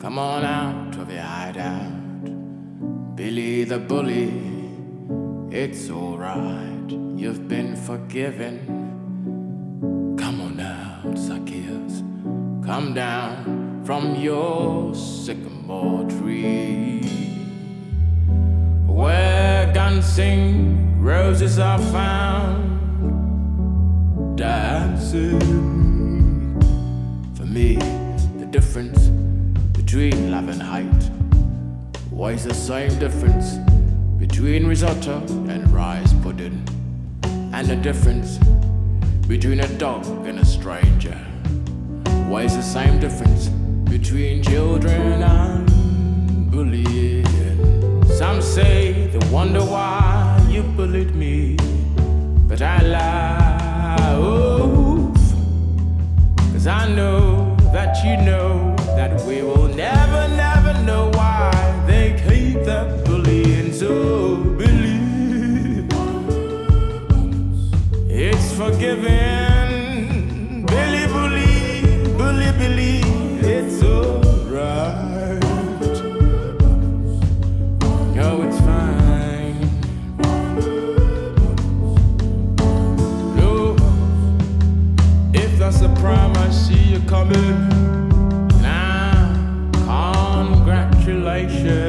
Come on out of your hideout. Billy the bully, it's alright. You've been forgiven. Come on out, Zacchaeus. Come down from your sycamore tree. Where dancing roses are found. Dancing. For me, the difference between love and hate? Why is the same difference between risotto and rice pudding, and the difference between a dog and a stranger Why is the same difference between children and bullying. Some say they wonder why you bullied me, but I laugh. Cause I know that you know that we will never, never know why they keep that bullying so believe it's forgiven. Billy bully, bully Billy, coming. Nah, congratulations.